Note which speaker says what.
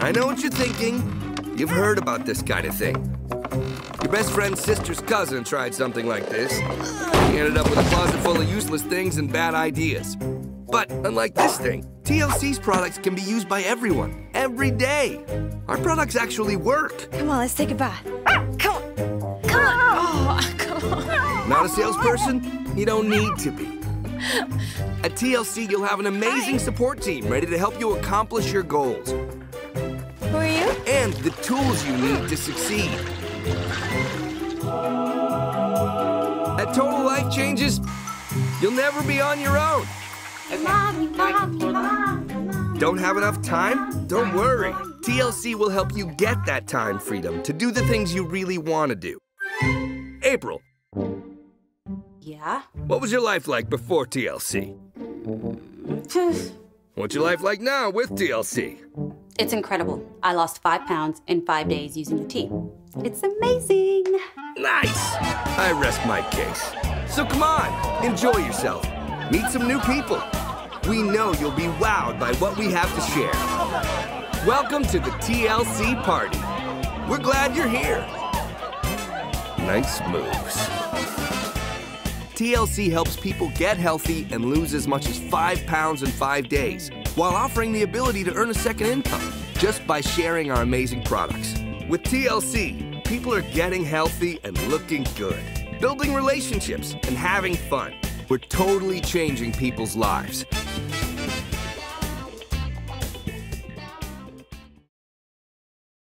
Speaker 1: I know what you're thinking. You've heard about this kind of thing. Your best friend's sister's cousin tried something like this. He ended up with a closet full of useless things and bad ideas. But unlike this thing, TLC's products can be used by everyone, every day. Our products actually work.
Speaker 2: Come on, let's take a bath. Ah, come on. Come on. Ah. Oh, come on.
Speaker 1: Not a salesperson? You don't need to be. At TLC, you'll have an amazing support team ready to help you accomplish your goals
Speaker 2: Who are you?
Speaker 1: and the tools you need to succeed. At Total Life Changes, you'll never be on your own. Don't have enough time? Don't worry. TLC will help you get that time freedom to do the things you really want to do. April,
Speaker 3: Yeah?
Speaker 1: what was your life like before TLC? What's your life like now with TLC?
Speaker 3: It's incredible. I lost five pounds in five days using the tea. It's amazing.
Speaker 1: Nice! I rest my case. So come on, enjoy yourself. Meet some new people. We know you'll be wowed by what we have to share. Welcome to the TLC party. We're glad you're here. Nice moves. TLC helps people get healthy and lose as much as five pounds in five days, while offering the ability to earn a second income just by sharing our amazing products. With TLC, people are getting healthy and looking good, building relationships and having fun. We're totally changing people's lives.